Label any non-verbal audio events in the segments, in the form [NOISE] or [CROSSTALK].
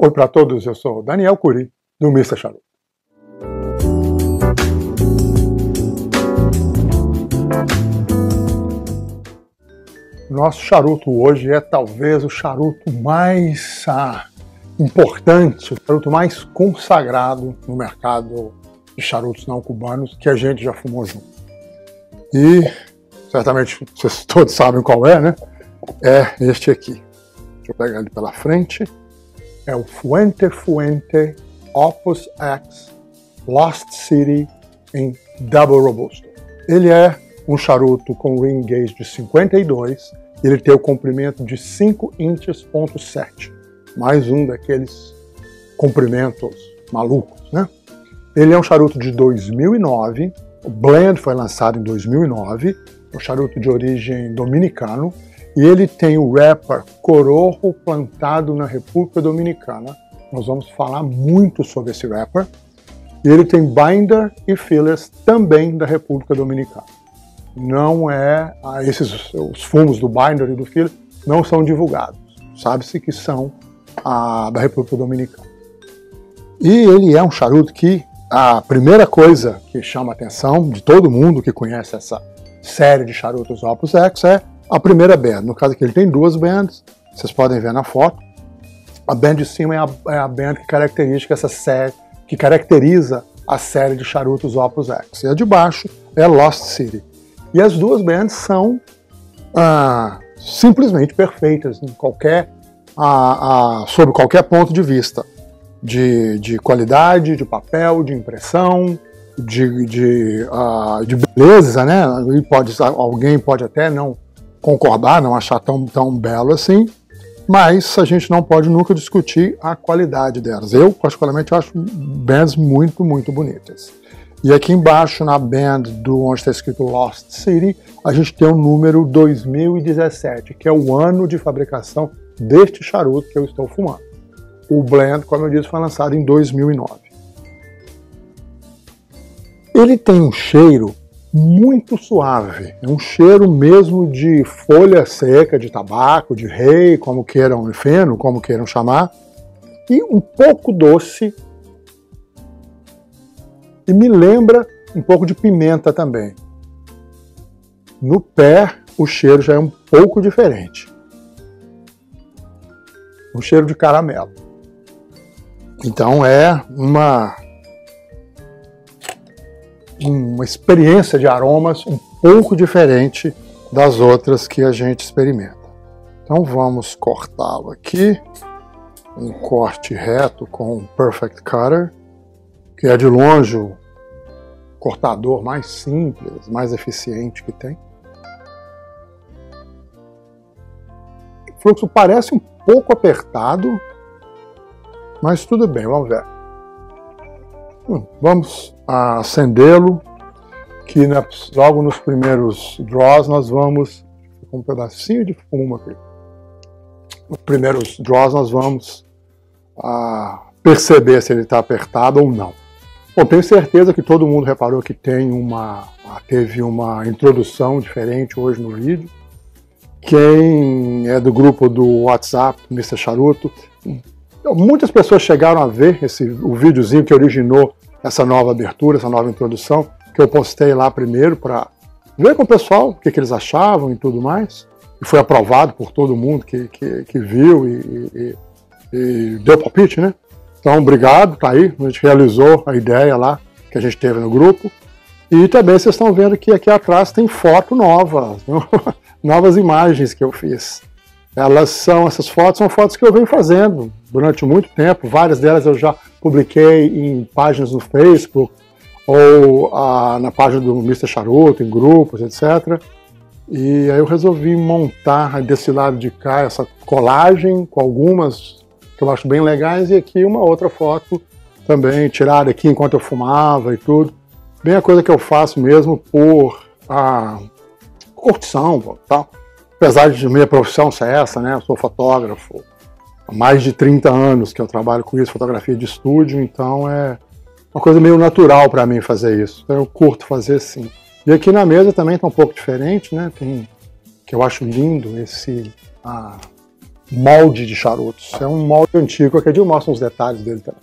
Oi para todos, eu sou Daniel Curi, do Mr. Charuto. Nosso charuto hoje é talvez o charuto mais ah, importante, o charuto mais consagrado no mercado de charutos não cubanos que a gente já fumou junto. E certamente vocês [LAUGHS] todos sabem qual é, né? É este aqui. Deixa eu pegar ele pela frente. É o Fuente Fuente Opus X Lost City em Double Robusto. Ele é um charuto com ring gauge de 52, ele tem o comprimento de 5 inches ponto 7, mais um daqueles comprimentos malucos, né? Ele é um charuto de 2009, o blend foi lançado em 2009, é um charuto de origem dominicano, e ele tem o wrapper Corojo plantado na República Dominicana. Nós vamos falar muito sobre esse wrapper. E ele tem binder e fillers também da República Dominicana. Não é ah, esses os fumos do binder e do filler não são divulgados. Sabe-se que são a, da República Dominicana. E ele é um charuto que a primeira coisa que chama a atenção de todo mundo que conhece essa série de charutos Opus X é a primeira band. No caso aqui ele tem duas bands, vocês podem ver na foto. A band de cima é a, é a band que caracteriza essa série, que caracteriza a série de charutos Opus X. E a de baixo é Lost City. E as duas bands são ah, simplesmente perfeitas em qualquer, ah, ah, sob qualquer ponto de vista de, de qualidade, de papel, de impressão, de, de, uh, de beleza, né? Pode, alguém pode até não concordar, não achar tão, tão belo assim, mas a gente não pode nunca discutir a qualidade delas. Eu, particularmente, acho bands muito, muito bonitas. E aqui embaixo, na band do onde está escrito Lost City, a gente tem o número 2017, que é o ano de fabricação deste charuto que eu estou fumando. O Blend, como eu disse, foi lançado em 2009. Ele tem um cheiro muito suave, é um cheiro mesmo de folha seca, de tabaco, de rei, como queiram, feno, como queiram chamar, e um pouco doce, e me lembra um pouco de pimenta também. No pé, o cheiro já é um pouco diferente. Um cheiro de caramelo. Então é uma uma experiência de aromas um pouco diferente das outras que a gente experimenta. Então vamos cortá-lo aqui, um corte reto com um Perfect Cutter, que é de longe o cortador mais simples, mais eficiente que tem. O fluxo parece um pouco apertado, mas tudo bem, vamos ver. Hum, vamos acendê-lo, que logo nos primeiros draws nós vamos um pedacinho de fumo aqui. Nos primeiros draws nós vamos ah, perceber se ele está apertado ou não. Bom, tenho certeza que todo mundo reparou que tem uma teve uma introdução diferente hoje no vídeo. Quem é do grupo do WhatsApp, Mr. Charuto, muitas pessoas chegaram a ver esse, o videozinho que originou essa nova abertura, essa nova introdução, que eu postei lá primeiro para ver com o pessoal o que, que, eles achavam e tudo mais. E foi aprovado por todo mundo que, que, que viu e, e, e, deu palpite, né? Então, obrigado, tá aí. A gente realizou a ideia lá que a gente teve no grupo. E também vocês estão vendo que aqui atrás tem foto nova, [LAUGHS] novas imagens que eu fiz. Elas são, essas fotos são fotos que eu venho fazendo durante muito tempo. Várias delas eu já publiquei em páginas no Facebook ou ah, na página do Mr. Charuto, em grupos, etc. E aí eu resolvi montar desse lado de cá essa colagem com algumas que eu acho bem legais e aqui uma outra foto também tirada aqui enquanto eu fumava e tudo. Bem a coisa que eu faço mesmo por a ah, curtição, tal. Apesar de minha profissão ser essa, né? Eu sou fotógrafo, há mais de 30 anos que eu trabalho com isso, fotografia de estúdio, então é uma coisa meio natural para mim fazer isso. Eu curto fazer sim. E aqui na mesa também está um pouco diferente, né? Tem que eu acho lindo esse ah, molde de charutos. É um molde antigo, aqui eu mostro os detalhes dele também.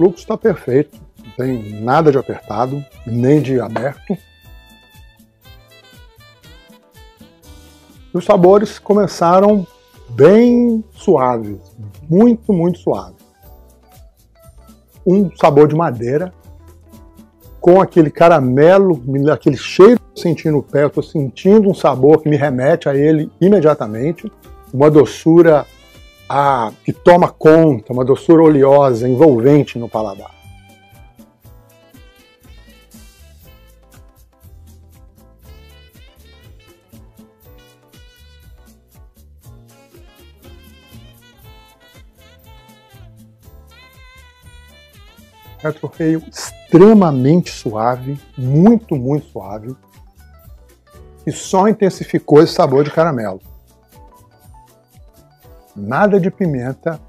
Fluxo está perfeito, não tem nada de apertado, nem de aberto. E os sabores começaram bem suaves, muito, muito suaves. Um sabor de madeira, com aquele caramelo, aquele cheiro que eu senti no pé, eu estou sentindo um sabor que me remete a ele imediatamente, uma doçura ah, que toma conta, uma doçura oleosa, envolvente no paladar. retrofeio extremamente suave, muito, muito suave, e só intensificou esse sabor de caramelo. Nada de pimenta,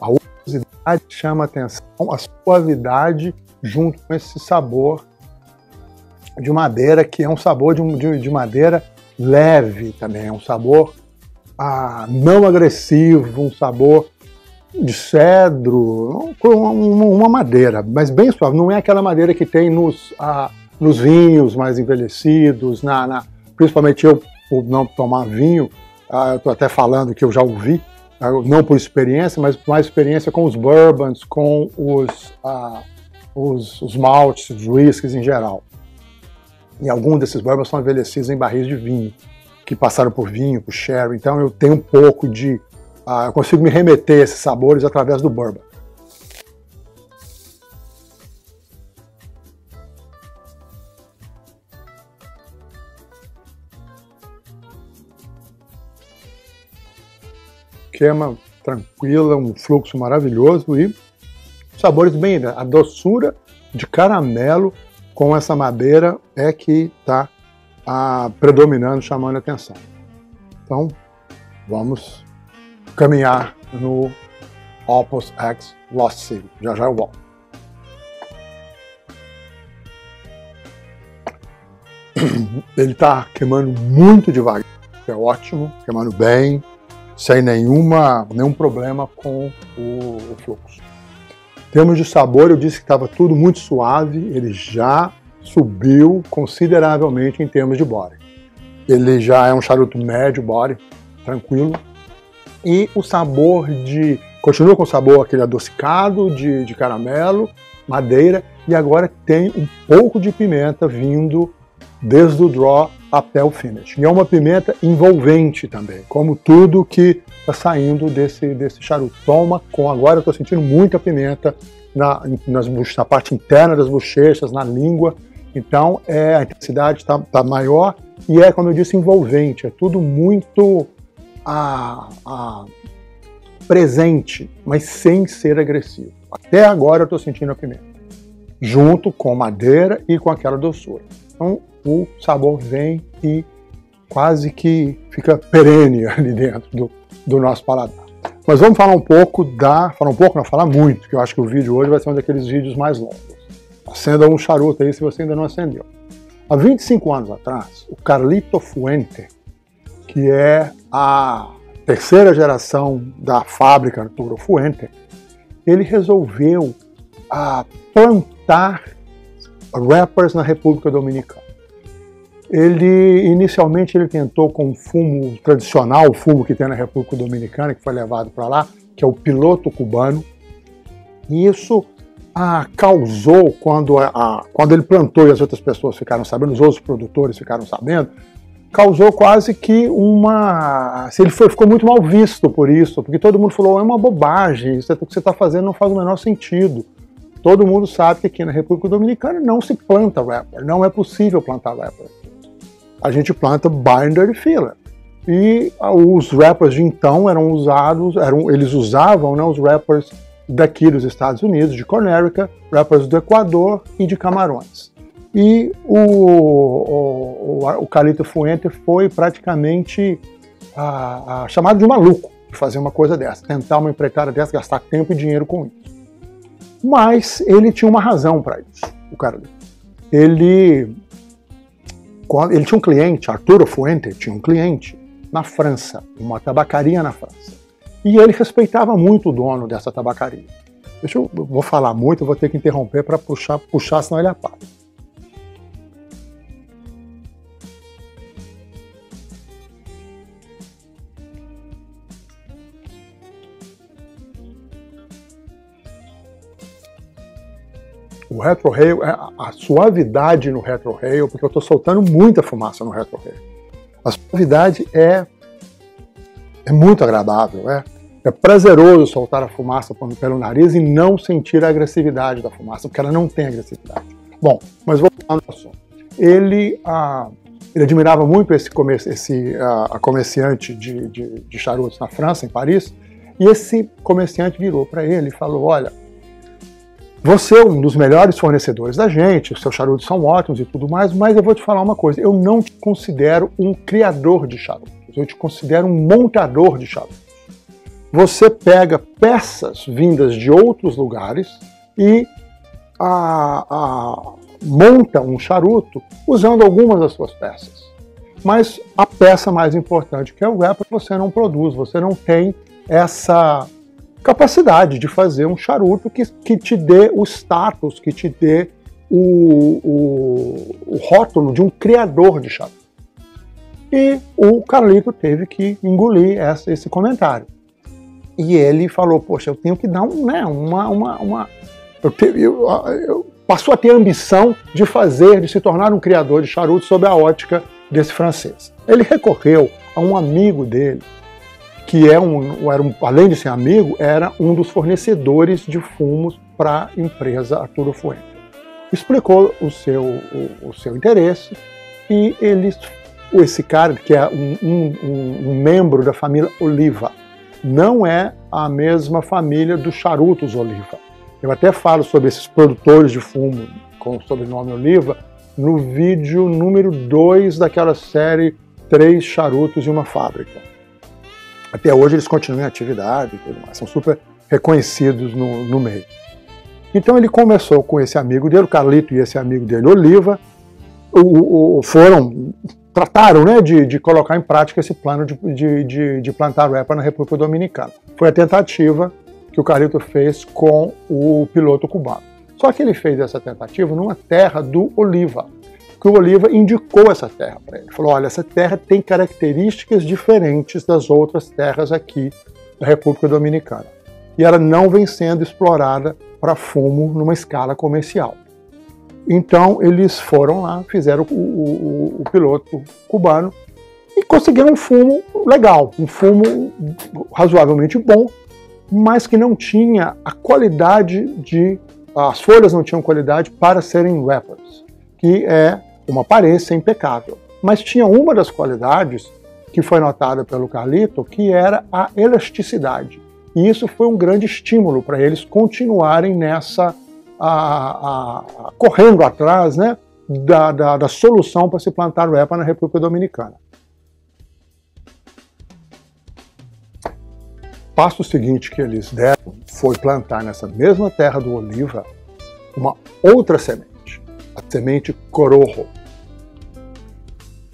a oleosidade chama atenção, a suavidade junto com esse sabor de madeira, que é um sabor de, de, de madeira leve também, é um sabor ah, não agressivo, um sabor de cedro, uma madeira, mas bem suave. Não é aquela madeira que tem nos, ah, nos vinhos mais envelhecidos, na, na, principalmente eu, por não tomar vinho, ah, eu estou até falando que eu já ouvi, não por experiência, mas por mais experiência com os bourbons, com os, ah, os, os maltes, os whiskies em geral. E alguns desses bourbons são envelhecidos em barris de vinho, que passaram por vinho, por sherry. Então eu tenho um pouco de ah, eu consigo me remeter a esses sabores através do bourbon. Queima tranquila, um fluxo maravilhoso e sabores bem. A doçura de caramelo com essa madeira é que está ah, predominando, chamando a atenção. Então, vamos caminhar no Opus X Lost City. Já já eu volto. [CLEARS THROAT] Ele está queimando muito devagar, é ótimo, queimando bem, sem nenhuma, nenhum problema com o, o fluxo. Em termos de sabor, eu disse que estava tudo muito suave, ele já subiu consideravelmente em termos de body. Ele já é um charuto médio body, tranquilo, e o sabor de. Continua com o sabor aquele adocicado de, de caramelo, madeira, e agora tem um pouco de pimenta vindo desde o draw até o finish. E é uma pimenta envolvente também, como tudo que está saindo desse, desse charuto. Toma com, agora eu estou sentindo muita pimenta na, nas, na parte interna das bochechas, na língua. Então é, a intensidade está tá maior e é, como eu disse, envolvente. É tudo muito a, a presente, mas sem ser agressivo. Até agora eu estou sentindo a pimenta, junto com madeira e com aquela doçura. Então o sabor vem e quase que fica perene [LAUGHS] ali dentro do, do nosso paladar. Mas vamos falar um pouco da. Falar um pouco, não falar muito, que eu acho que o vídeo hoje vai ser um daqueles vídeos mais longos. Acenda um charuto aí se você ainda não acendeu. Há 25 anos atrás, o Carlito Fuente, que é a terceira geração da fábrica Toro Fuente, ele resolveu a, plantar rappers na República Dominicana. Ele inicialmente ele tentou com um fumo tradicional, o fumo que tem na República Dominicana, que foi levado para lá, que é o piloto cubano. E isso ah, causou, quando, quando ele plantou e as outras pessoas ficaram sabendo, os outros produtores ficaram sabendo, causou quase que uma. Ele foi, ficou muito mal visto por isso, porque todo mundo falou: é uma bobagem, isso é o que você está fazendo não faz o menor sentido. Todo mundo sabe que aqui na República Dominicana não se planta rapper, não é possível plantar rapper. A gente planta binder e filler. E os rappers de então eram usados, eram, eles usavam né, os rappers daqui dos Estados Unidos, de Connecticut, rappers do Equador e de Camarões. E o, o, o, Carlito Fuente foi praticamente a, a, chamado de maluco de fazer uma coisa dessa, tentar uma empreitada dessa, gastar tempo e dinheiro com isso. Mas ele tinha uma razão para isso, o cara. Ele, ele tinha um cliente, Arturo Fuente tinha um cliente na França, uma tabacaria na França. E ele respeitava muito o dono dessa tabacaria. Deixa eu, eu vou falar muito, eu vou ter que interromper para puxar, puxar, senão ele apaga. O retrorail, é a suavidade no retrorail, porque eu estou soltando muita fumaça no retrorail. A suavidade é, é muito agradável, é, é prazeroso soltar a fumaça pelo nariz e não sentir a agressividade da fumaça, porque ela não tem agressividade. Bom, mas voltando ao assunto. Ele, ah, ele admirava muito esse, esse ah, comerciante de, de, de charutos na França, em Paris, e esse comerciante virou para ele e falou: Olha, você é um dos melhores fornecedores da gente, os seus charutos são ótimos e tudo mais, mas eu vou te falar uma coisa: eu não te considero um criador de charutos, eu te considero um montador de charutos. Você pega peças vindas de outros lugares e a, a, monta um charuto usando algumas das suas peças. Mas a peça mais importante, que é o wrapper, você não produz, você não tem essa capacidade de fazer um charuto que, que te dê o status, que te dê o, o, o rótulo de um criador de charuto. E o Carlito teve que engolir essa, esse comentário. E ele falou, poxa, eu tenho que dar um, né, uma... uma, uma... Eu, te, eu, eu, passou a ter a ambição de fazer, de se tornar um criador de charuto sob a ótica desse francês. Ele recorreu a um amigo dele, que é um, era um, além de ser amigo, era um dos fornecedores de fumos para a empresa Arturo Fuente. Explicou o seu, o, o, seu interesse e eles, esse cara, que é um, um, um membro da família Oliva, não é a mesma família dos charutos Oliva. Eu até falo sobre esses produtores de fumo com o sobrenome Oliva no vídeo número 2 daquela série Três Charutos e uma Fábrica. Até hoje eles continuam em atividade e tudo mais, são super reconhecidos no, no meio. Então ele começou com esse amigo dele, o Carlito e esse amigo dele, Oliva, o, o, foram, trataram né, de, de, colocar em prática esse plano de, de, de plantar rapa na República Dominicana. Foi a tentativa que o Carlito fez com o piloto cubano. Só que ele fez essa tentativa numa terra do Oliva, que o Oliva indicou essa terra para ele. Falou: olha, essa terra tem características diferentes das outras terras aqui da República Dominicana. E ela não vem sendo explorada para fumo numa escala comercial. Então eles foram lá, fizeram o, o, o, piloto cubano e conseguiram um fumo legal, um fumo razoavelmente bom, mas que não tinha a qualidade de. As folhas não tinham qualidade para serem wrappers, que é uma aparência impecável. Mas tinha uma das qualidades que foi notada pelo Carlito, que era a elasticidade. E isso foi um grande estímulo para eles continuarem nessa, a, a, correndo atrás né, da, da, da solução para se plantar o EPA na República Dominicana. O passo seguinte que eles deram foi plantar nessa mesma terra do oliva uma outra semente, a semente corojo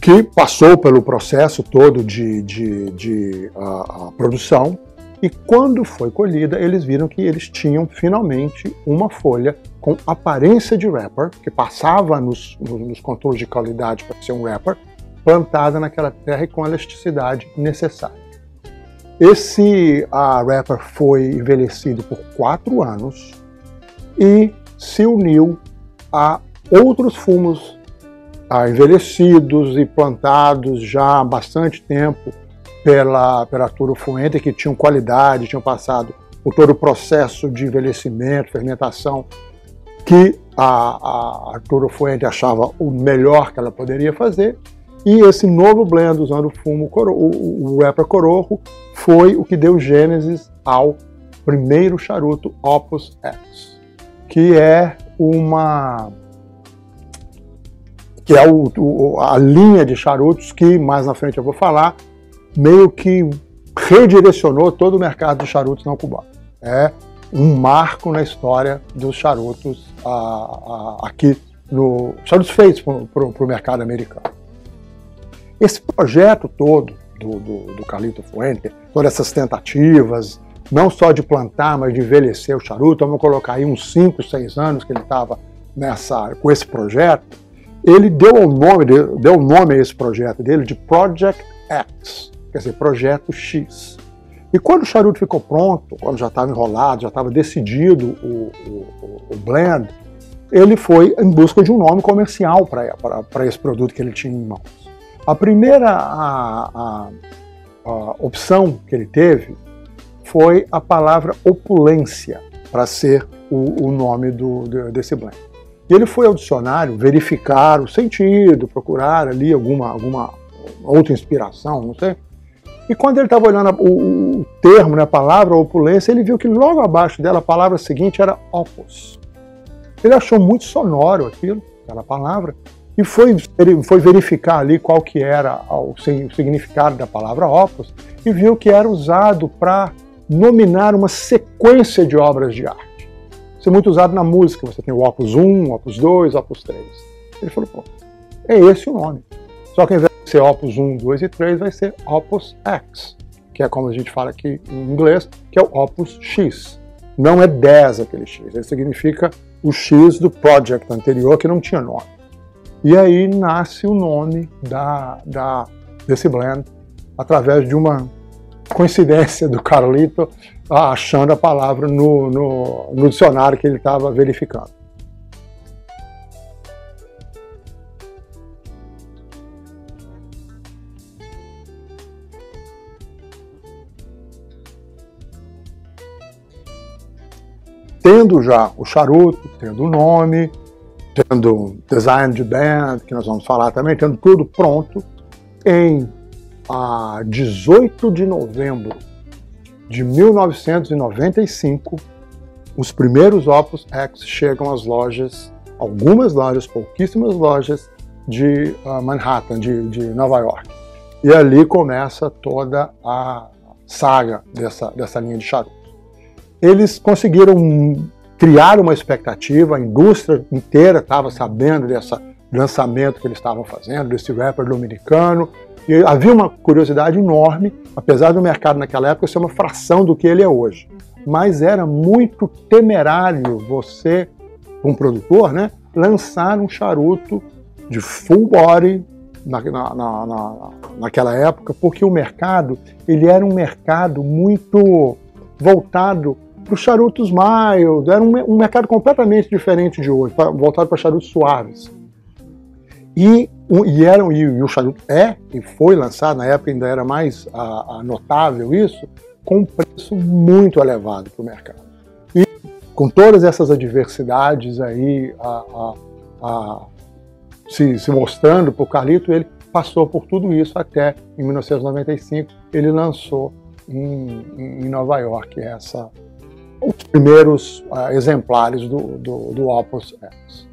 que passou pelo processo todo de, de, de a, a produção e quando foi colhida, eles viram que eles tinham finalmente uma folha com aparência de wrapper, que passava nos, nos controles de qualidade para ser um wrapper, plantada naquela terra e com a elasticidade necessária. Esse a wrapper foi envelhecido por quatro anos e se uniu a outros fumos ah, envelhecidos e plantados já há bastante tempo pela, pela Arturo Fuente, que tinham qualidade, tinham passado por todo o processo de envelhecimento, fermentação, que a, a Fuente achava o melhor que ela poderia fazer. E esse novo blend usando o fumo, o, o Corojo, foi o que deu gênesis ao primeiro charuto Opus X, que é uma que é o, o, a linha de charutos que mais na frente eu vou falar, meio que redirecionou todo o mercado de charutos não cubanos. É um marco na história dos charutos a, a, aqui no charutos feitos para o mercado americano. Esse projeto todo do, do, do Carlito Fuente, todas essas tentativas, não só de plantar, mas de envelhecer o charuto, vamos colocar aí uns 5, 6 anos que ele estava nessa com esse projeto, ele deu o nome, deu nome a esse projeto dele de Project X, quer dizer, Projeto X. E quando o charuto ficou pronto, quando já estava enrolado, já estava decidido o, o, o, blend, ele foi em busca de um nome comercial para esse produto que ele tinha em mãos. A primeira a, a, a opção que ele teve foi a palavra opulência para ser o, o nome do, desse blend. E ele foi ao dicionário verificar o sentido, procurar ali alguma, alguma outra inspiração, não sei. E quando ele estava olhando o, o, termo, né, a palavra opulência, ele viu que logo abaixo dela a palavra seguinte era opus. Ele achou muito sonoro aquilo, aquela palavra, e foi, foi verificar ali qual que era o significado da palavra opus e viu que era usado para nominar uma sequência de obras de arte. Isso muito usado na música, você tem o opus 1, opus 2, opus 3. Ele falou, pô, é esse o nome. Só que ao invés de ser opus 1, 2 e 3, vai ser opus X, que é como a gente fala aqui em inglês, que é o opus X. Não é 10 aquele X, ele significa o X do project anterior que não tinha nome. E aí nasce o nome da, da, desse blend através de uma coincidência do Carlito achando a palavra no, no, no dicionário que ele estava verificando. Tendo já o charuto, tendo o nome, tendo design de band, que nós vamos falar também, tendo tudo pronto, em a 18 de novembro de 1995, os primeiros Opus X chegam às lojas, algumas lojas, pouquíssimas lojas de uh, Manhattan, de, de Nova York. E ali começa toda a saga dessa, dessa linha de charutos. Eles conseguiram criar uma expectativa, a indústria inteira estava sabendo desse lançamento que eles estavam fazendo, desse rapper dominicano, e havia uma curiosidade enorme, apesar do mercado naquela época ser uma fração do que ele é hoje. Mas era muito temerário você, um produtor, né, lançar um charuto de full body na, na, na, naquela época, porque o mercado ele era um mercado muito voltado para os charutos mild, era um, um mercado completamente diferente de hoje, voltado para charutos suaves. E, e, era, e, e, o charuto é e foi lançado, na época ainda era mais a, a notável isso, com um preço muito elevado para o mercado. E com todas essas adversidades aí a, a, se, se, mostrando para o Carlito, ele passou por tudo isso até em 1995 ele lançou em, em Nova York essa, os primeiros uh, exemplares do, do, do Opus X.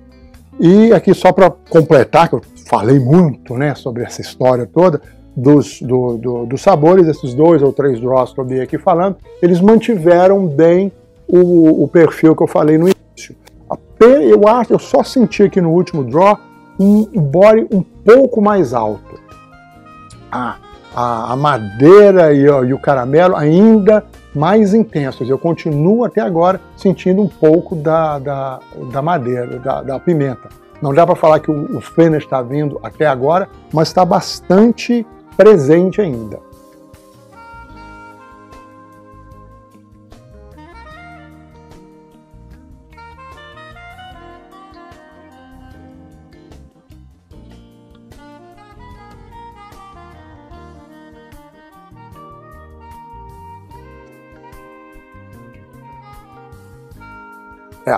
E aqui só para completar, que eu falei muito né, sobre essa história toda, dos, do, do, dos sabores, esses dois ou três draws que eu dei aqui falando, eles mantiveram bem o, o perfil que eu falei no início. Eu acho, eu só senti aqui no último draw um body um pouco mais alto. A, a, a madeira e, e o caramelo ainda mais intensos. Eu continuo até agora sentindo um pouco da, da, da madeira, da, da, pimenta. Não dá para falar que o, o está vindo até agora, mas está bastante presente ainda.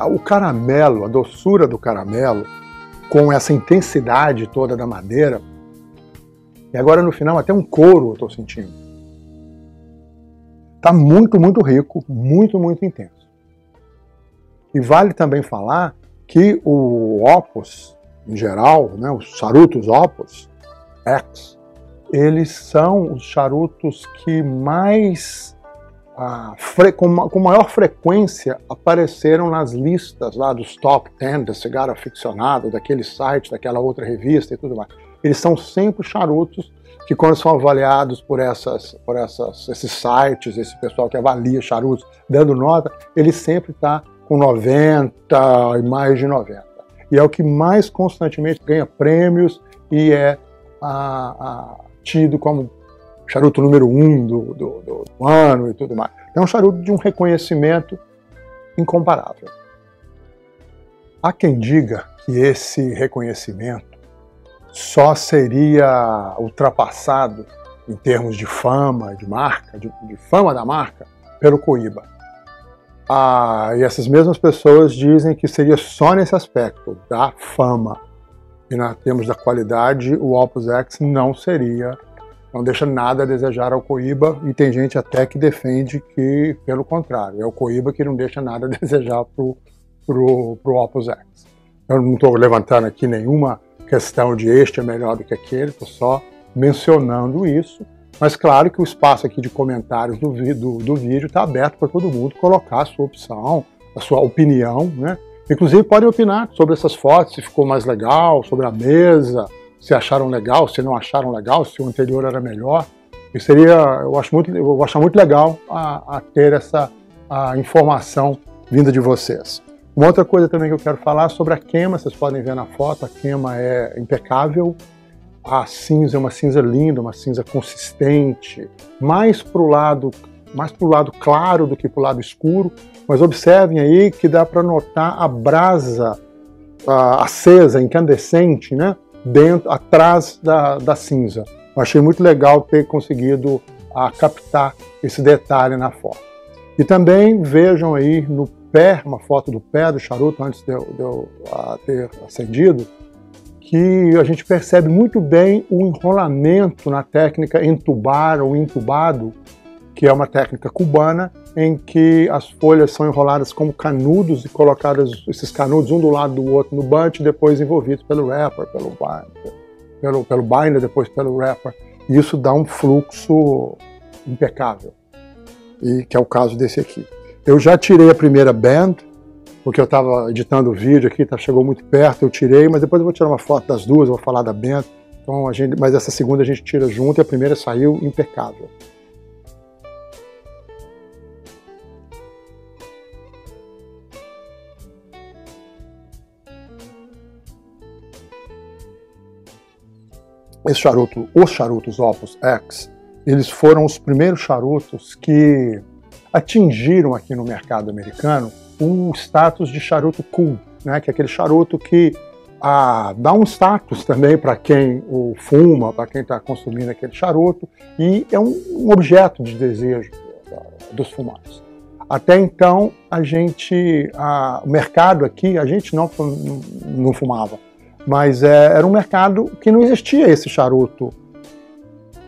O caramelo, a doçura do caramelo, com essa intensidade toda da madeira, e agora no final até um couro eu estou sentindo. Está muito, muito rico, muito, muito intenso. E vale também falar que o Opus, em geral, né, os charutos Opus X, eles são os charutos que mais com, com, maior frequência apareceram nas listas lá dos top 10 da cigarro aficionado, daquele site, daquela outra revista e tudo mais. Eles são sempre charutos que quando são avaliados por, essas, por essas, esses sites, esse pessoal que avalia charutos, dando nota, ele sempre está com 90 e mais de 90. E é o que mais constantemente ganha prêmios e é a, a, tido como charuto número um do, do, do, do ano e tudo mais. É um charuto de um reconhecimento incomparável. Há quem diga que esse reconhecimento só seria ultrapassado em termos de fama, de marca, de, de fama da marca, pelo Coíba. Ah, e essas mesmas pessoas dizem que seria só nesse aspecto da fama e na termos da qualidade, o Opus X não seria não deixa nada a desejar ao Coíba e tem gente até que defende que, pelo contrário, é o Coíba que não deixa nada a [LAUGHS] desejar para o pro, pro Opus X. Eu não estou levantando aqui nenhuma questão de este é melhor do que aquele, estou só mencionando isso, mas claro que o espaço aqui de comentários do, do, do vídeo está aberto para todo mundo colocar a sua opção, a sua opinião, né? Inclusive podem opinar sobre essas fotos, se ficou mais legal, sobre a mesa, se acharam legal, se não acharam legal, se o anterior era melhor. E seria, eu acho muito, eu achar muito legal a, a ter essa a informação vinda de vocês. Uma outra coisa também que eu quero falar sobre a queima, vocês podem ver na foto, a queima é impecável, a cinza é uma cinza linda, uma cinza consistente, mais para o lado, mais pro lado claro do que para o lado escuro, mas observem aí que dá para notar a brasa acesa, incandescente, né? Dentro, atrás da, da cinza. Eu achei muito legal ter conseguido a, captar esse detalhe na foto. E também vejam aí no pé, uma foto do pé do charuto antes de eu, de eu ter acendido, que a gente percebe muito bem o enrolamento na técnica entubar ou entubado, que é uma técnica cubana em que as folhas são enroladas como canudos e colocadas esses canudos um do lado do outro no bunch depois envolvidos pelo wrapper, pelo binder, pelo, pelo binder, depois pelo wrapper. E isso dá um fluxo impecável, e que é o caso desse aqui. Eu já tirei a primeira band, porque eu estava editando o vídeo aqui, tá, chegou muito perto, eu tirei, mas depois eu vou tirar uma foto das duas, vou falar da band. Então a gente, mas essa segunda a gente tira junto e a primeira saiu impecável. Esse charuto, os charutos Opus X, eles foram os primeiros charutos que atingiram aqui no mercado americano um status de charuto cool, né? que é aquele charuto que ah, dá um status também para quem o fuma, para quem está consumindo aquele charuto, e é um, um objeto de desejo dos fumantes. Até então, a gente, a, o mercado aqui, a gente não, não fumava, mas é, era um mercado que não existia esse charuto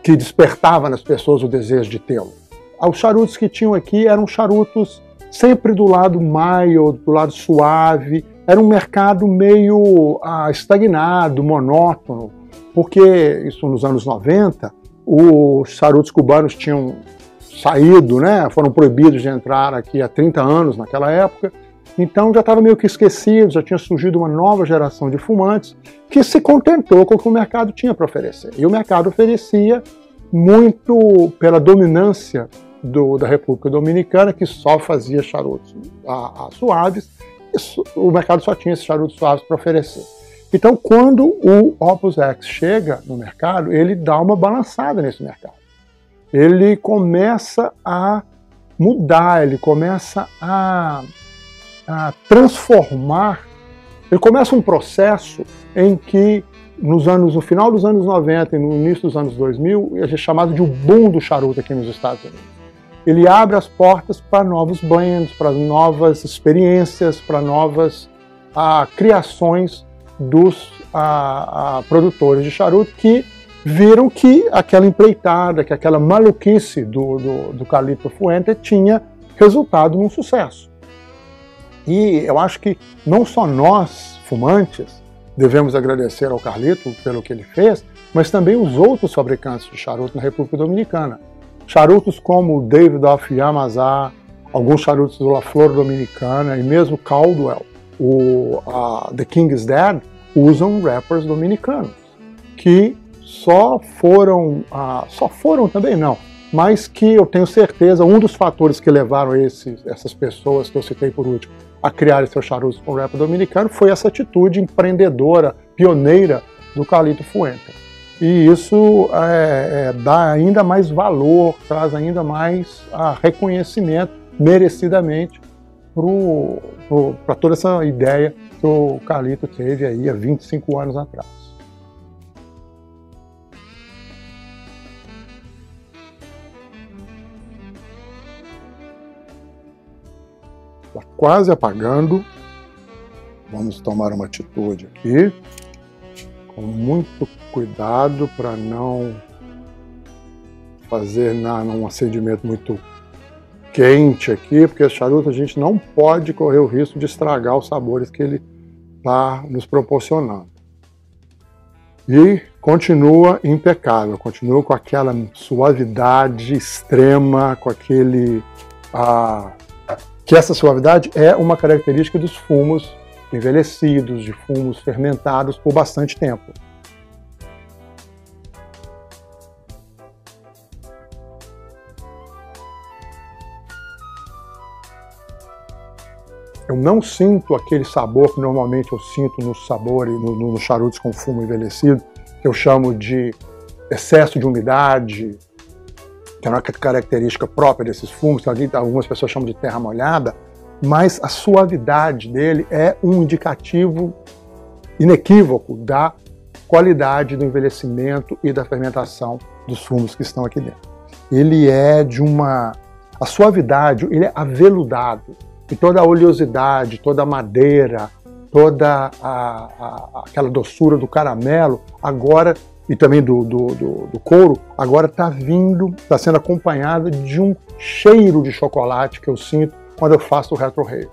que despertava nas pessoas o desejo de tê-lo. Os charutos que tinham aqui eram charutos sempre do lado mild, do lado suave. Era um mercado meio ah, estagnado, monótono, porque isso nos anos 90, os charutos cubanos tinham saído, né, foram proibidos de entrar aqui há 30 anos naquela época, então já estava meio que esquecido, já tinha surgido uma nova geração de fumantes que se contentou com o que o mercado tinha para oferecer. E o mercado oferecia muito pela dominância do, da República Dominicana, que só fazia charutos a, a suaves, o mercado só tinha esses charutos suaves para oferecer. Então, quando o Opus X chega no mercado, ele dá uma balançada nesse mercado. Ele começa a mudar, ele começa a a transformar. Ele começa um processo em que nos anos, no final dos anos 90 e no início dos anos 2000, é chamado de o boom do charuto aqui nos Estados Unidos. Ele abre as portas para novos blends, para novas experiências, para novas ah, criações dos ah, ah, produtores de charuto que viram que aquela empreitada, que aquela maluquice do, do, do Calippo Fuente tinha resultado num sucesso. E eu acho que não só nós, fumantes, devemos agradecer ao Carlito pelo que ele fez, mas também os outros fabricantes de charuto na República Dominicana. charutos como o David of Yamazá, alguns charutos do La Flor Dominicana e mesmo Caldwell, o uh, The King's Dead, usam rappers dominicanos que só foram, uh, só foram também não, mas que eu tenho certeza, um dos fatores que levaram esses, essas pessoas que eu citei por último a criar seus charutos com rap dominicano foi essa atitude empreendedora, pioneira do Calito Fuente. E isso é, é, dá ainda mais valor, traz ainda mais ah, reconhecimento, merecidamente, para toda essa ideia que o Calito teve aí há 25 anos atrás. Quase apagando. Vamos tomar uma atitude aqui com muito cuidado para não fazer na, um acendimento muito quente aqui, porque esse charuto a gente não pode correr o risco de estragar os sabores que ele está nos proporcionando. E continua impecável, continua com aquela suavidade extrema, com aquele. Ah, que essa suavidade é uma característica dos fumos envelhecidos, de fumos fermentados por bastante tempo. Eu não sinto aquele sabor que normalmente eu sinto nos sabores, nos no charutos com fumo envelhecido, que eu chamo de excesso de umidade, é uma característica própria desses que algumas pessoas chamam de terra molhada mas a suavidade dele é um indicativo inequívoco da qualidade do envelhecimento e da fermentação dos fumos que estão aqui dentro. Ele é de uma. A suavidade, ele é aveludado. E toda a oleosidade, toda a madeira, toda a, a, aquela doçura do caramelo, agora, e também do, do, do, do couro, agora está vindo, está sendo acompanhada de um cheiro de chocolate que eu sinto quando eu faço o retroreio.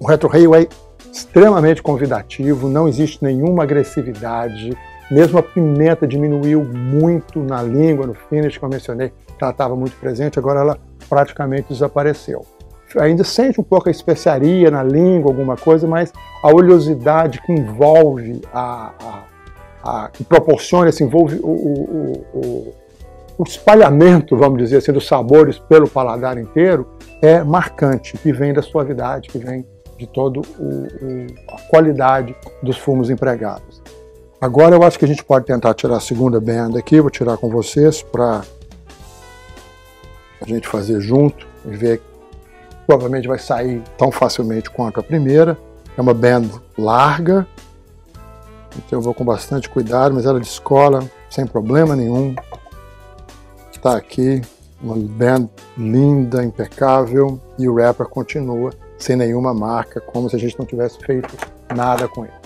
O retroreio é extremamente convidativo, não existe nenhuma agressividade, mesmo a pimenta diminuiu muito na língua, no finish que eu mencionei, ela estava muito presente, agora ela praticamente desapareceu. Ainda sente um pouco a especiaria na língua, alguma coisa, mas a oleosidade que envolve, a, a, a que proporciona, esse envolve o, o, o, o espalhamento, vamos dizer assim, dos sabores pelo paladar inteiro, é marcante, que vem da suavidade, que vem de toda a qualidade dos fumos empregados. Agora eu acho que a gente pode tentar tirar a segunda banda aqui, vou tirar com vocês para a gente fazer junto e ver provavelmente vai sair tão facilmente quanto a primeira. É uma band larga, então eu vou com bastante cuidado, mas ela descola sem problema nenhum. Está aqui, uma band linda, impecável, e o rapper continua sem nenhuma marca, como se a gente não tivesse feito nada com ele.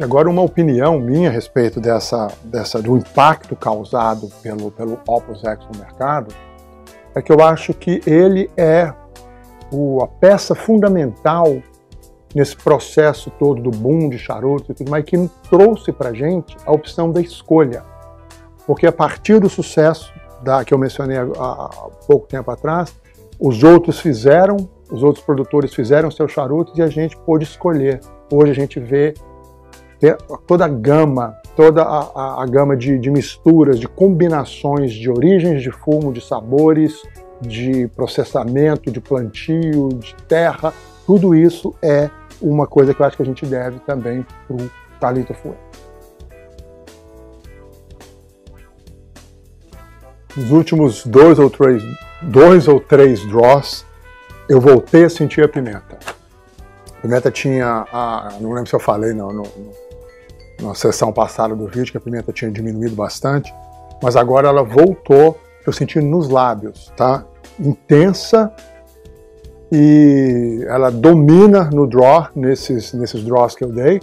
Agora uma opinião minha a respeito dessa, dessa, do impacto causado pelo, pelo Opus X no mercado, é que eu acho que ele é o, a peça fundamental nesse processo todo do boom de charutos e tudo mais, que trouxe para gente a opção da escolha. Porque a partir do sucesso da, que eu mencionei há, há pouco tempo atrás, os outros fizeram, os outros produtores fizeram seus charutos e a gente pôde escolher. Hoje a gente vê toda a gama, toda a, a, a gama de, de misturas, de combinações de origens de fumo, de sabores, de processamento, de plantio, de terra, tudo isso é uma coisa que eu acho que a gente deve também para o Talito Fuente. Nos últimos dois ou três, dois ou três draws, eu voltei a sentir a pimenta. A pimenta tinha, a, não lembro se eu falei no, no, na sessão passada do vídeo que a pimenta tinha diminuído bastante, mas agora ela voltou, eu senti nos lábios, tá? Intensa e ela domina no draw, nesses, nesses draws que eu dei,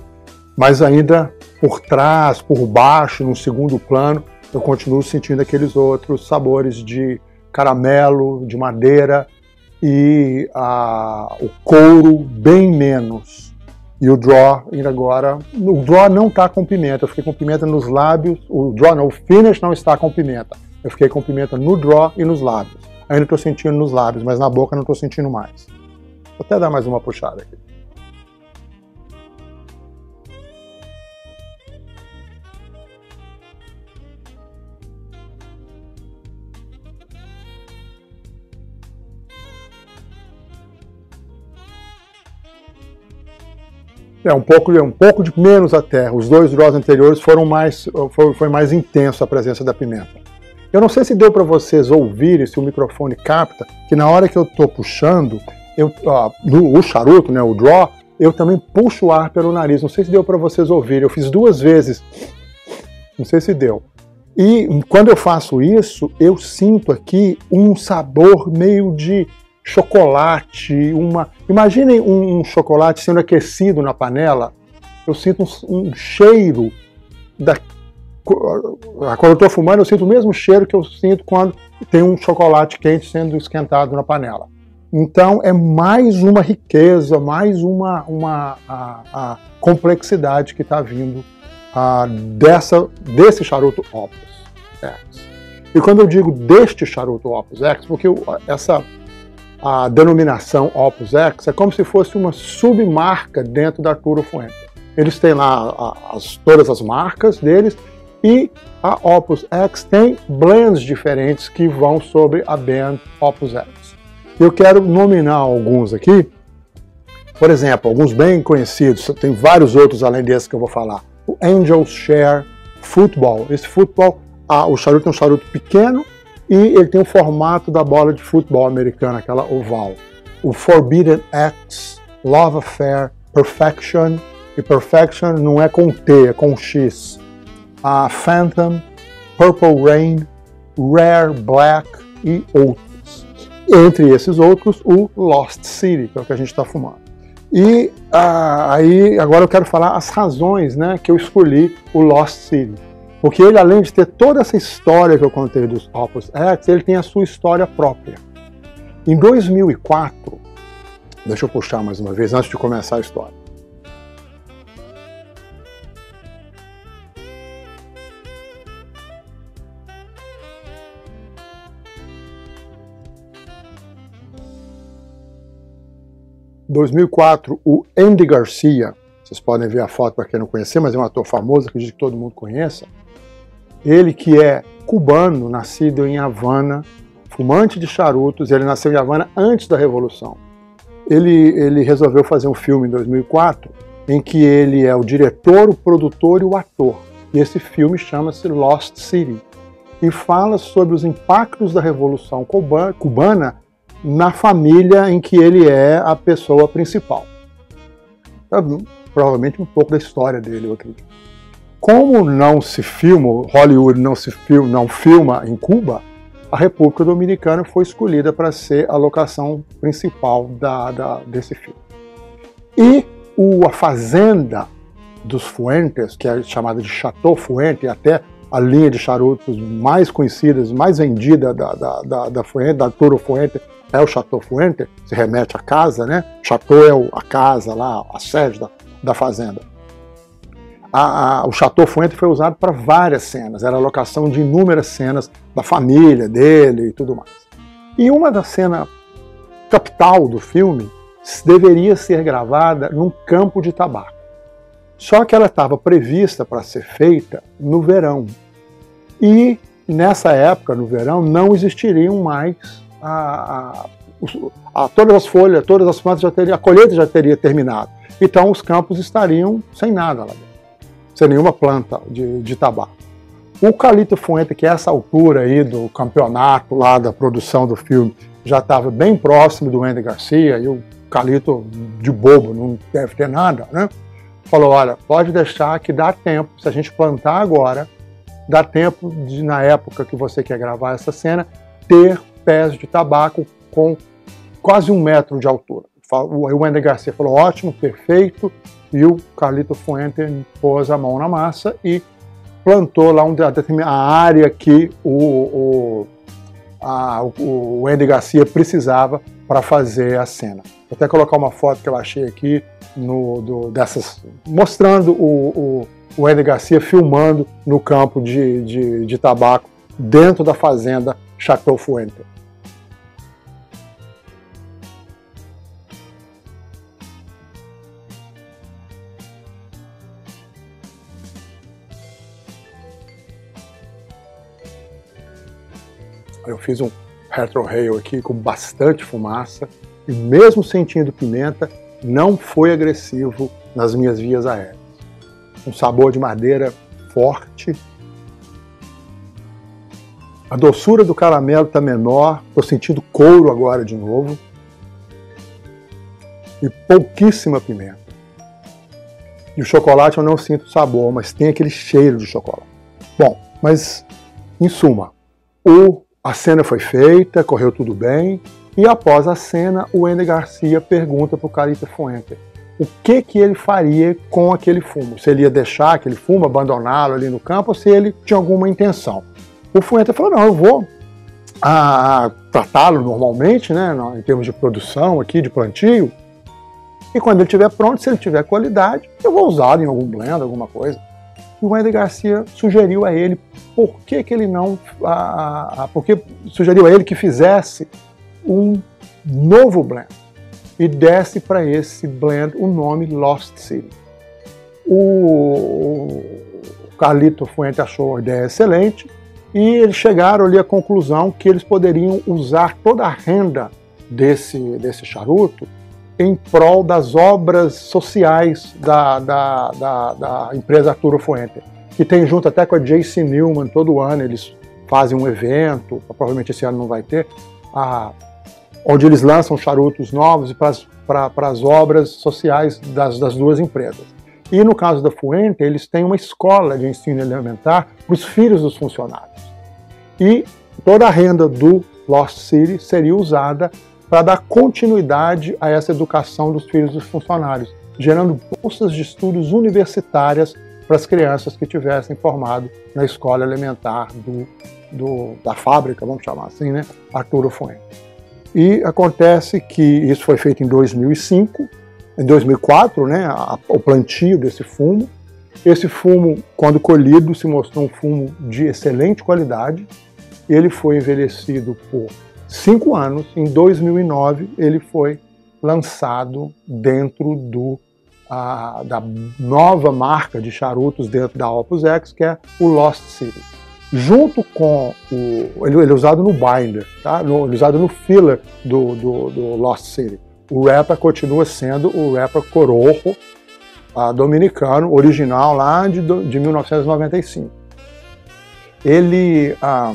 mas ainda por trás, por baixo, no segundo plano, eu continuo sentindo aqueles outros sabores de caramelo, de madeira e a, o couro bem menos. E o draw ainda agora. O draw não está com pimenta. Eu fiquei com pimenta nos lábios. O draw não, o finish não está com pimenta. Eu fiquei com pimenta no draw e nos lábios. Ainda estou sentindo nos lábios, mas na boca não estou sentindo mais. Vou até dar mais uma puxada aqui. É um pouco, um pouco de menos até. Os dois draws anteriores foram mais, foi, foi mais intenso a presença da pimenta. Eu não sei se deu para vocês ouvirem, se o microfone capta, que na hora que eu estou puxando, eu, ó, o charuto, né, o draw, eu também puxo o ar pelo nariz. Não sei se deu para vocês ouvirem. Eu fiz duas vezes. Não sei se deu. E quando eu faço isso, eu sinto aqui um sabor meio de chocolate, uma. Imaginem um, um chocolate sendo aquecido na panela. Eu sinto um, um cheiro da. Quando eu estou fumando, eu sinto o mesmo cheiro que eu sinto quando tem um chocolate quente sendo esquentado na panela. Então é mais uma riqueza, mais uma, uma a, a complexidade que está vindo a, dessa, desse charuto Opus X. E quando eu digo deste charuto Opus X, porque essa a denominação Opus X é como se fosse uma submarca dentro da Arturo Fuente. Eles têm lá as, todas as marcas deles e a Opus X tem blends diferentes que vão sobre a band Opus X. Eu quero nominar alguns aqui, por exemplo, alguns bem conhecidos, tem vários outros além desse que eu vou falar. O Angels Share Football. Esse futebol, ah, o charuto é um charuto pequeno, e ele tem o formato da bola de futebol americana, aquela oval. O Forbidden X, Love Affair, Perfection, e Perfection não é com T, é com X. A Phantom, Purple Rain, Rare Black e outros. Entre esses outros, o Lost City, que é o que a gente está fumando. E ah, aí agora eu quero falar as razões né, que eu escolhi o Lost City. Porque ele, além de ter toda essa história que eu contei dos Opus X, ele tem a sua história própria. Em 2004, deixa eu puxar mais uma vez antes de começar a história. Em 2004, o Andy Garcia, vocês podem ver a foto para quem não conhecer, mas é um ator famoso, acredito que todo mundo conheça. Ele que é cubano, nascido em Havana, fumante de charutos, ele nasceu em Havana antes da Revolução. Ele, ele resolveu fazer um filme em 2004 em que ele é o diretor, o produtor e o ator. E esse filme chama-se Lost City e fala sobre os impactos da Revolução Cubana na família em que ele é a pessoa principal. É, provavelmente um pouco da história dele, eu acredito. Como não se filma, Hollywood não se filma, não filma em Cuba, a República Dominicana foi escolhida para ser a locação principal da, da, desse filme. E o, a fazenda dos Fuentes, que é chamada de Chateau Fuente, até a linha de charutos mais conhecidas, mais vendida da, da, da, da Fuente, da Turo Fuente, é o Chateau Fuente, se remete à casa, né? Chateau é a casa lá, a sede da, da fazenda a, a, o Chateau Fuente foi usado para várias cenas, era a locação de inúmeras cenas da família dele e tudo mais. E uma da cena capital do filme deveria ser gravada num campo de tabaco. Só que ela estava prevista para ser feita no verão. E nessa época, no verão, não existiriam mais a, a, a, todas as folhas, todas as plantas já teriam, a colheita já teria terminado. Então os campos estariam sem nada lá dentro sem nenhuma planta de, de tabaco. O Calito Fuente, que é essa altura aí do campeonato lá da produção do filme, já estava bem próximo do Andy Garcia, e o Calito, de bobo, não deve ter nada, né? Falou, olha, pode deixar que dá tempo, se a gente plantar agora, dá tempo de, na época que você quer gravar essa cena, ter pés de tabaco com quase um metro de altura. O Andy Garcia falou, ótimo, perfeito, e o Carlito Fuente pôs a mão na massa e plantou lá um, a área que o, o, a, o Andy Garcia precisava para fazer a cena. Vou até colocar uma foto que eu achei aqui no, do, dessas, mostrando o, o, o Eder Garcia filmando no campo de, de, de tabaco dentro da fazenda Chateau Fuente. Eu fiz um retrorail aqui com bastante fumaça e mesmo sentindo pimenta, não foi agressivo nas minhas vias aéreas. Um sabor de madeira forte. A doçura do caramelo está menor, estou sentindo couro agora de novo. E pouquíssima pimenta. E o chocolate eu não sinto sabor, mas tem aquele cheiro de chocolate. Bom, mas em suma, o a cena foi feita, correu tudo bem, e após a cena, o Ender Garcia pergunta para o Carita Fuente o que, que ele faria com aquele fumo. Se ele ia deixar aquele fumo, abandoná-lo ali no campo, ou se ele tinha alguma intenção. O Fuente falou, não, eu vou ah, tratá-lo normalmente, né, em termos de produção aqui, de plantio, e quando ele estiver pronto, se ele tiver qualidade, eu vou usá-lo em algum blend, alguma coisa o Wender Garcia sugeriu a ele por que, que ele não. A, a, porque sugeriu a ele que fizesse um novo blend e desse para esse blend o nome Lost City. O, o Carlito Fuente achou a ideia excelente e eles chegaram ali à conclusão que eles poderiam usar toda a renda desse, desse charuto em prol das obras sociais da, da, da, da empresa Arturo Fuente, que tem junto até com a JC Newman, todo ano eles fazem um evento, provavelmente esse ano não vai ter, a, onde eles lançam charutos novos para as obras sociais das, das duas empresas. E no caso da Fuente, eles têm uma escola de ensino elementar para os filhos dos funcionários. E toda a renda do Lost City seria usada para dar continuidade a essa educação dos filhos dos funcionários, gerando bolsas de estudos universitárias para as crianças que tivessem formado na escola elementar do, do, da fábrica, vamos chamar assim, né, Arturo Fuente. E acontece que isso foi feito em 2005, em 2004, né, a, o plantio desse fumo. Esse fumo, quando colhido, se mostrou um fumo de excelente qualidade. Ele foi envelhecido por cinco anos, em 2009, ele foi lançado dentro do, a, da nova marca de charutos dentro da Opus X, que é o Lost City. Junto com o. Ele, ele é usado no binder, tá? No, ele é usado no filler do, do, do Lost City. O rapper continua sendo o rapper Corojo, dominicano, original lá de, de 1995. Ele. Ah,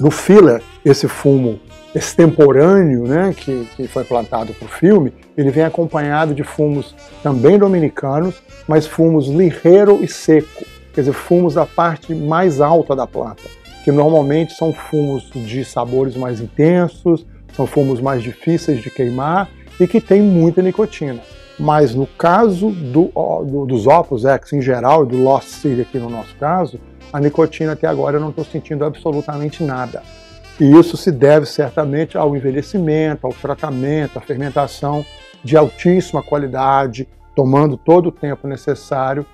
no filler, esse fumo extemporâneo né, que, que foi plantado para o filme, ele vem acompanhado de fumos também dominicanos, mas fumos lirreiro e seco, quer dizer, fumos da parte mais alta da planta, que normalmente são fumos de sabores mais intensos, são fumos mais difíceis de queimar e que tem muita nicotina. Mas no caso do, do, dos Opus X em geral, e do Lost City aqui no nosso caso, a nicotina até agora eu não estou sentindo absolutamente nada. E isso se deve certamente ao envelhecimento, ao tratamento, à fermentação de altíssima qualidade, tomando todo o tempo necessário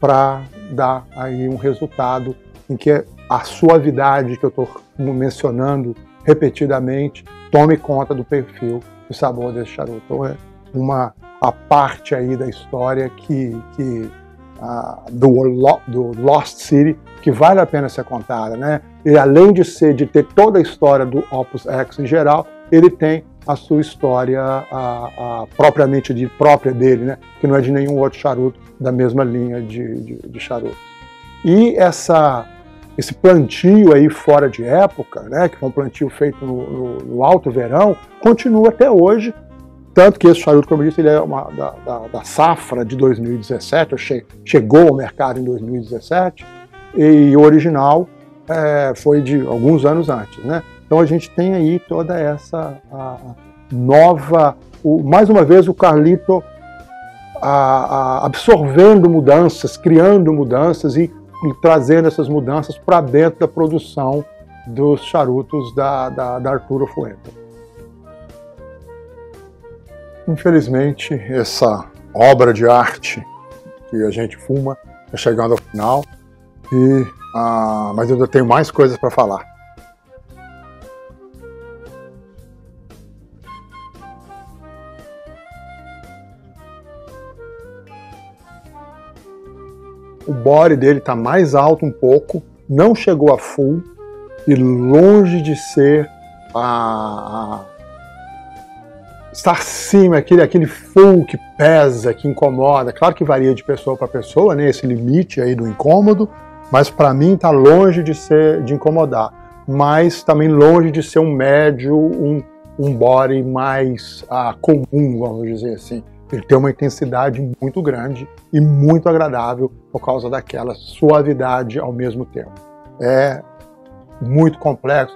para dar aí um resultado em que a suavidade que eu estou mencionando repetidamente tome conta do perfil e sabor desse charuto. Então é uma a parte aí da história que, que do, do Lost City que vale a pena ser contada, né? E além de ser de ter toda a história do Opus X em geral, ele tem a sua história a, a, propriamente de própria dele, né? Que não é de nenhum outro charuto da mesma linha de, de, de charutos. E essa esse plantio aí fora de época, né, que foi um plantio feito no, no, no alto verão, continua até hoje tanto que esse charuto, como eu disse, ele é uma, da, da, da safra de 2017, che, chegou ao mercado em 2017, e o original é, foi de alguns anos antes. Né? Então a gente tem aí toda essa nova. O, mais uma vez, o Carlito a, a, absorvendo mudanças, criando mudanças e, e trazendo essas mudanças para dentro da produção dos charutos da, da, da Arturo Fuente. infelizmente, essa obra de arte que a gente fuma está chegando ao final, ah, mas eu ainda tenho mais coisas para falar. O body dele está mais alto um pouco, não chegou a full e longe de ser a, estar acima, aquele, aquele full que pesa, que incomoda. Claro que varia de pessoa para pessoa, né, esse limite aí do incômodo, mas para mim está longe de ser de incomodar, mas também longe de ser um médio, um, um body mais ah, comum, vamos dizer assim. Ele tem uma intensidade muito grande e muito agradável por causa daquela suavidade ao mesmo tempo. É muito complexo.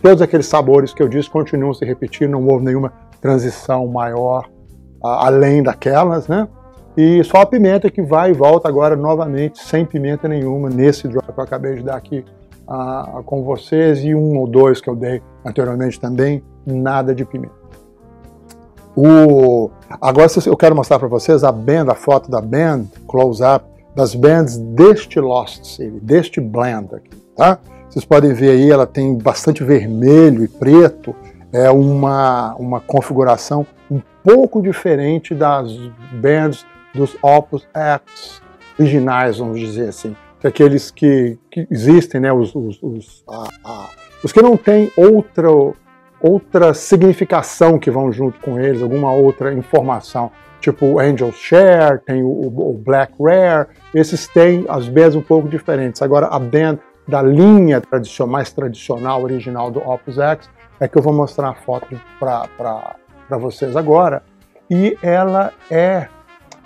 Todos aqueles sabores que eu disse continuam se repetindo, não houve nenhuma transição maior além daquelas, né? E só a pimenta que vai e volta agora novamente, sem pimenta nenhuma, nesse drop que eu acabei de dar aqui uh, com vocês, e um ou dois que eu dei anteriormente também, nada de pimenta. O... Agora eu quero mostrar para vocês a band, a foto da band, close-up, das bands deste Lost City, deste blend aqui, tá? Vocês podem ver aí, ela tem bastante vermelho e preto, é uma, uma configuração um pouco diferente das bands dos Opus X originais, vamos dizer assim, que aqueles que, que existem, né, os, os, os, os que não têm outra, outra significação que vão junto com eles, alguma outra informação, tipo o Angel Share, tem o, o Black Rare, esses têm as bands um pouco diferentes. Agora, a band da linha tradicional, mais tradicional, original do Opus X, é que eu vou mostrar a foto para vocês agora. E ela é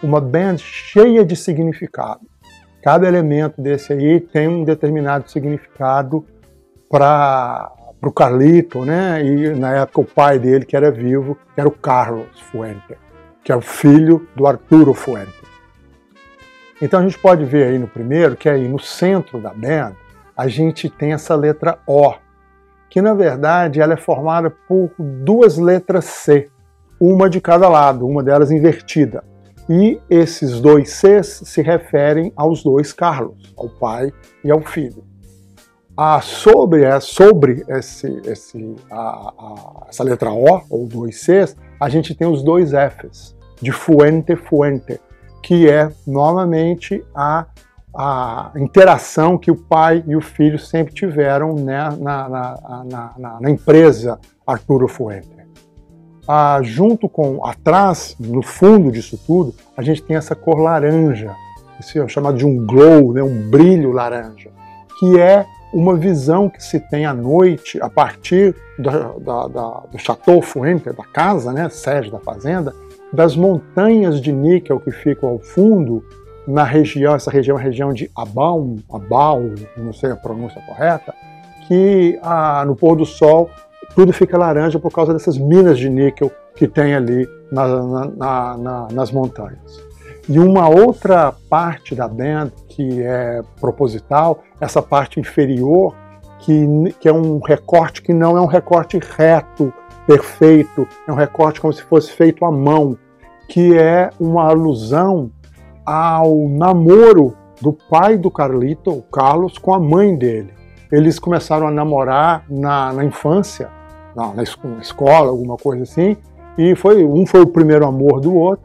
uma band cheia de significado. Cada elemento desse aí tem um determinado significado para o Carlito, né? E na época o pai dele, que era vivo, era o Carlos Fuente, que é o filho do Arturo Fuente. Então a gente pode ver aí no primeiro, que aí no centro da band, a gente tem essa letra O, que na verdade ela é formada por duas letras C, uma de cada lado, uma delas invertida. E esses dois Cs se referem aos dois Carlos, ao pai e ao filho. Ah, sobre, é, sobre esse, esse, a, a, essa letra O, ou dois Cs, a gente tem os dois Fs, de fuente fuente, que é novamente a a interação que o pai e o filho sempre tiveram né, na, na, na, na, empresa Arturo Fuente. Ah, junto com atrás, no fundo disso tudo, a gente tem essa cor laranja, esse é chamado de um glow, né, um brilho laranja, que é uma visão que se tem à noite a partir da, da, do Chateau Fuente, da casa, né, sede da fazenda, das montanhas de níquel que ficam ao fundo na região, essa região é a região de Abal, Abal, não sei a pronúncia correta, que ah, no pôr do sol tudo fica laranja por causa dessas minas de níquel que tem ali na, na, na, nas montanhas. E uma outra parte da band que é proposital, essa parte inferior, que, que é um recorte que não é um recorte reto, perfeito, é um recorte como se fosse feito à mão, que é uma alusão ao namoro do pai do Carlito, o Carlos, com a mãe dele. Eles começaram a namorar na, na infância, na, na, escola, alguma coisa assim, e foi um foi o primeiro amor do outro.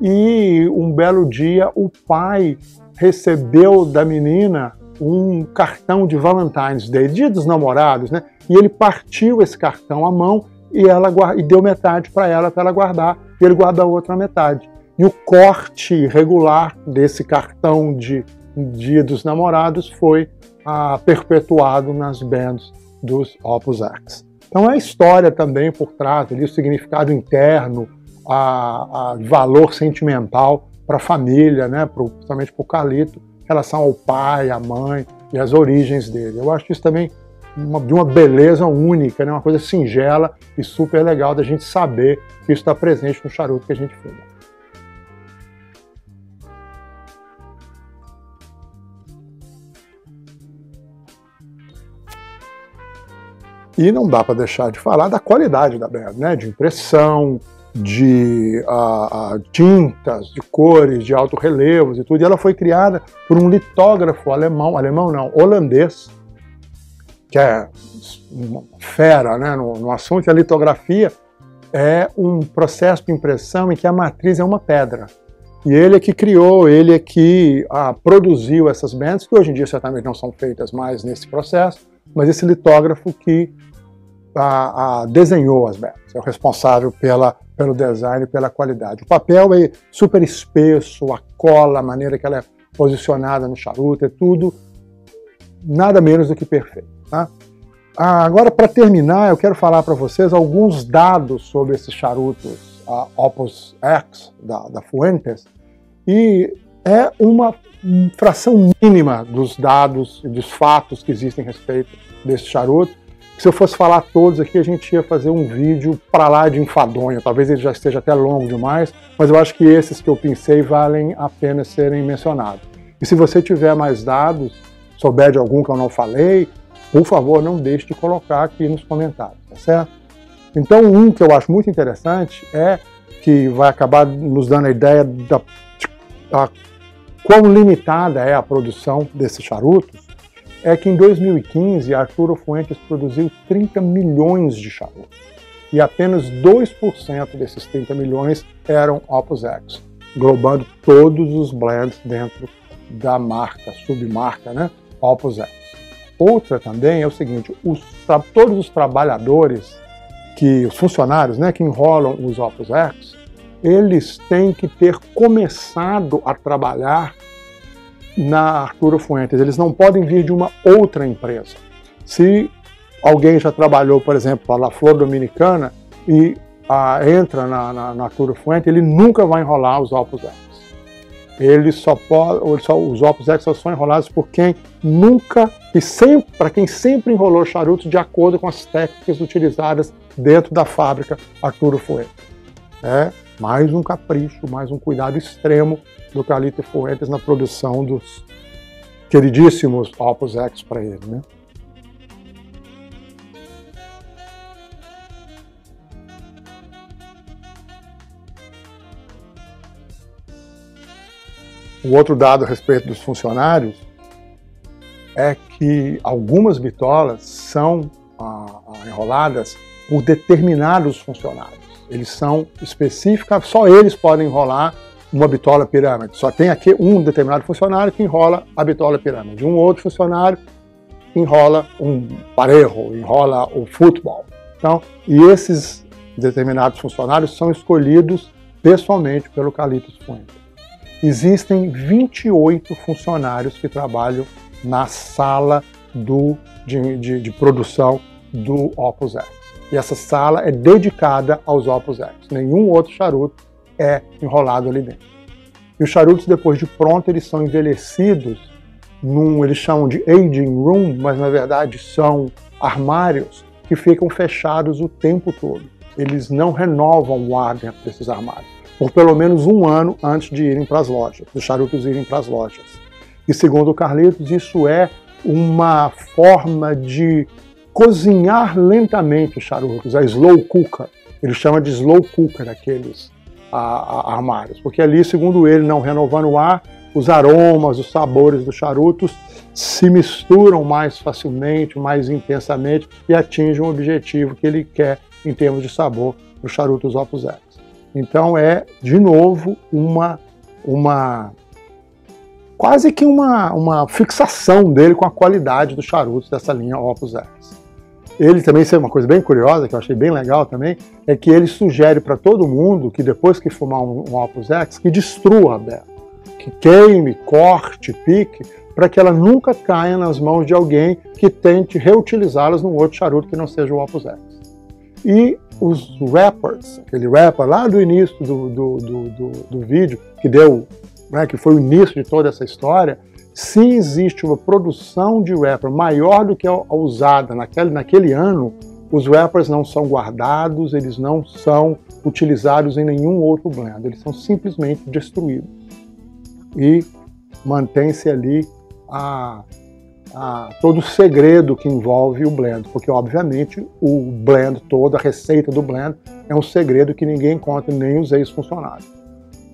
E um belo dia o pai recebeu da menina um cartão de Valentine's Day, Dia dos Namorados, né? E ele partiu esse cartão à mão e ela e deu metade para ela para ela guardar, e ele guardou a outra metade. E o corte regular desse cartão de Dia dos Namorados foi ah, perpetuado nas bands dos Opus X. Então é a história também por trás, ali, o significado interno, a, a valor sentimental para a família, né, pro, principalmente para o Calito, em relação ao pai, à mãe e as origens dele. Eu acho isso também uma, de uma beleza única, né, uma coisa singela e super legal da gente saber que isso está presente no charuto que a gente fuma. E não dá para deixar de falar da qualidade da band, né? de impressão, de uh, tintas, de cores, de alto relevos e tudo. E ela foi criada por um litógrafo alemão, alemão não, holandês, que é fera né, no, no assunto. A litografia é um processo de impressão em que a matriz é uma pedra. E ele é que criou, ele é que ah, produziu essas bands, que hoje em dia certamente não são feitas mais nesse processo, mas esse litógrafo que ah, ah, desenhou as bands, é o responsável pela, pelo design e pela qualidade. O papel é super espesso, a cola, a maneira que ela é posicionada no charuto, é tudo nada menos do que perfeito. Tá? Ah, agora, para terminar, eu quero falar para vocês alguns dados sobre esses charutos a Opus X da, da Fuentes, e é uma fração mínima dos dados e dos fatos que existem a respeito desse charuto. Se eu fosse falar todos aqui, a gente ia fazer um vídeo para lá de enfadonho. Talvez ele já esteja até longo demais, mas eu acho que esses que eu pensei valem a pena serem mencionados. E se você tiver mais dados, souber de algum que eu não falei, por favor, não deixe de colocar aqui nos comentários, tá certo? Então, um que eu acho muito interessante é que vai acabar nos dando a ideia da a, quão limitada é a produção desses charutos, é que em 2015 a Arturo Fuentes produziu 30 milhões de charutos e apenas 2% desses 30 milhões eram Opus X, englobando todos os blends dentro da marca, submarca, né, Opus X. Outra também é o seguinte, os, todos os trabalhadores que os funcionários né, que enrolam os Opus X, eles têm que ter começado a trabalhar na Arturo Fuentes. Eles não podem vir de uma outra empresa. Se alguém já trabalhou, por exemplo, na Flor Dominicana e ah, entra na, na, na Arturo Fuentes, ele nunca vai enrolar os Opus X. Ele só pode, só, os Opus X são enrolados por quem nunca e sempre, para quem sempre enrolou charutos de acordo com as técnicas utilizadas dentro da fábrica Arturo Fuentes. É mais um capricho, mais um cuidado extremo do Carlito Fuentes na produção dos queridíssimos Opus X para ele. Né? O outro dado a respeito dos funcionários é que algumas bitolas são ah, ah enroladas por determinados funcionários. Eles são específicos, só eles podem enrolar uma bitola pirâmide. Só tem aqui um determinado funcionário que enrola a bitola pirâmide. Um outro funcionário enrola um parejo, enrola o futebol. Então, e esses determinados funcionários são escolhidos pessoalmente pelo Calitos Fuentes. Existem 28 funcionários que trabalham na sala do, de, de, de produção do Opus X. E essa sala é dedicada aos Opus X. Nenhum outro charuto é enrolado ali dentro. E os charutos, depois de pronto, eles são envelhecidos num, eles chamam de aging room, mas na verdade são armários que ficam fechados o tempo todo. Eles não renovam o ar dentro desses armários, por pelo menos um ano antes de irem para as lojas, dos charutos irem para as lojas. E segundo o Carlitos, isso é uma forma de cozinhar lentamente os charutos, a slow cooker. Ele chama de slow cooker aqueles a, a, armários, porque ali, segundo ele, não renovando o ar, os aromas, os sabores dos charutos se misturam mais facilmente, mais intensamente e atingem o objetivo que ele quer em termos de sabor nos charutos Opus X. Então é, de novo, uma, uma quase que uma, uma fixação dele com a qualidade dos charutos dessa linha Opus X. Ele também, isso é uma coisa bem curiosa, que eu achei bem legal também, é que ele sugere para todo mundo que depois que fumar um, um Opus X, que destrua a bela, que queime, corte, pique, para que ela nunca caia nas mãos de alguém que tente reutilizá-las num outro charuto que não seja o Opus X. E os rappers, aquele rapper lá do início do, do, do, do, do vídeo, que deu, né, que foi o início de toda essa história, se existe uma produção de rapper maior do que a usada naquele, naquele ano, os rappers não são guardados, eles não são utilizados em nenhum outro blend, eles são simplesmente destruídos. E mantém-se ali a, a, todo o segredo que envolve o blend, porque obviamente o blend todo, a receita do blend, é um segredo que ninguém conta, nem os ex-funcionários.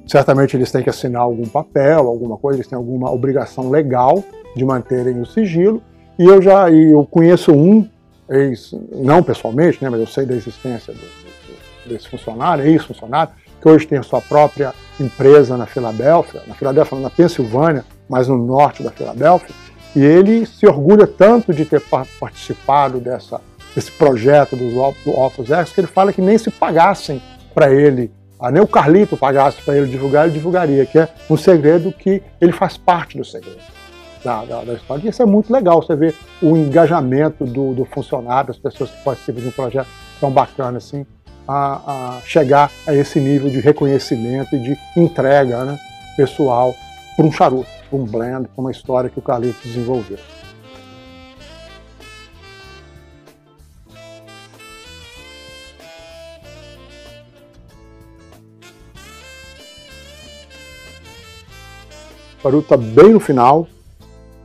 Certamente eles têm que assinar algum papel, alguma coisa, eles têm alguma obrigação legal de manterem o sigilo. E eu já eu conheço um ex, não pessoalmente, né, mas eu sei da existência do, do, desse funcionário, ex-funcionário, que hoje tem a sua própria empresa na Filadélfia, na Filadélfia, na Pensilvânia, mas no norte da Filadélfia, e ele se orgulha tanto de ter participado dessa, desse projeto dos Opus X que ele fala que nem se pagassem para ele, ah, nem o Carlito pagasse para ele divulgar, ele divulgaria, que é um segredo que ele faz parte do segredo da, da, da história. E isso é muito legal, você vê o engajamento do, do funcionário, das pessoas que participam de um projeto tão bacana assim, a, a chegar a esse nível de reconhecimento e de entrega né, pessoal para um charuto, para um blend, para uma história que o Carlitos desenvolveu. Charuto está bem no final,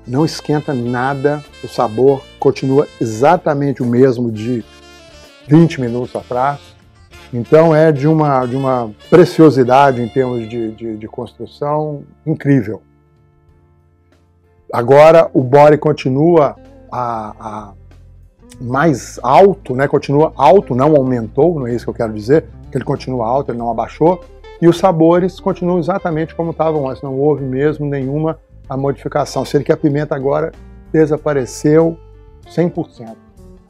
não esquenta nada, o sabor continua exatamente o mesmo de 20 minutos atrás. Então é de uma, de uma preciosidade em termos de, de, de construção incrível. Agora o body continua a, a mais alto, né? continua alto, não aumentou, não é isso que eu quero dizer, que ele continua alto, ele não abaixou, e os sabores continuam exatamente como estavam antes, não houve mesmo nenhuma modificação, sendo que a pimenta agora desapareceu 100%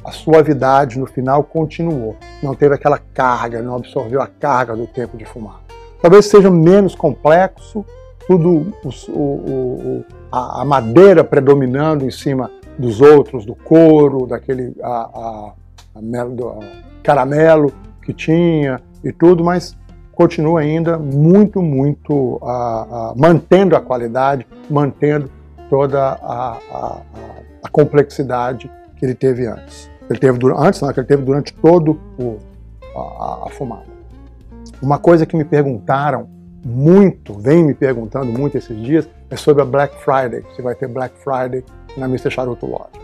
a suavidade no final continuou. Não teve aquela carga, não absorveu a carga do tempo de fumar. Talvez seja menos complexo, tudo o, o, a, a, madeira predominando em cima dos outros, do couro, daquele a, a, a caramelo que tinha e tudo, mas continua ainda muito, muito mantendo a qualidade, mantendo toda a, a complexidade que ele teve antes ele teve antes, não, que ele teve durante todo o, a, a fumada. Uma coisa que me perguntaram muito, vem me perguntando muito esses dias, é sobre a Black Friday, se vai ter Black Friday na Mr. Charuto Lodge.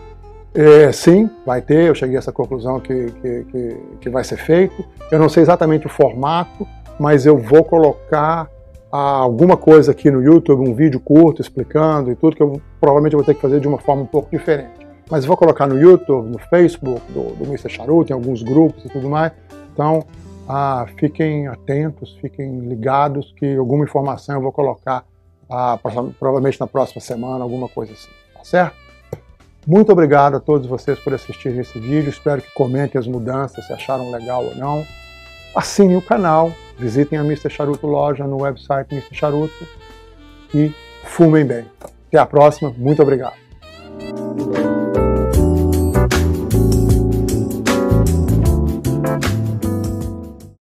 É, sim, vai ter, eu cheguei a essa conclusão que, que, que, que, vai ser feito. Eu não sei exatamente o formato, mas eu vou colocar ah, alguma coisa aqui no YouTube, um vídeo curto explicando e tudo, que eu provavelmente vou ter que fazer de uma forma um pouco diferente mas vou colocar no YouTube, no Facebook do, do Mr. Charuto, em alguns grupos e tudo mais. Então, ah, fiquem atentos, fiquem ligados que alguma informação eu vou colocar ah, provavelmente na próxima semana, alguma coisa assim, tá certo? Muito obrigado a todos vocês por assistirem esse vídeo, espero que comentem as mudanças, se acharam legal ou não. Assinem o canal, Visitem a Mr. Charuto Loja no website Mr. Charuto e fumem bem. Até a próxima, muito obrigado.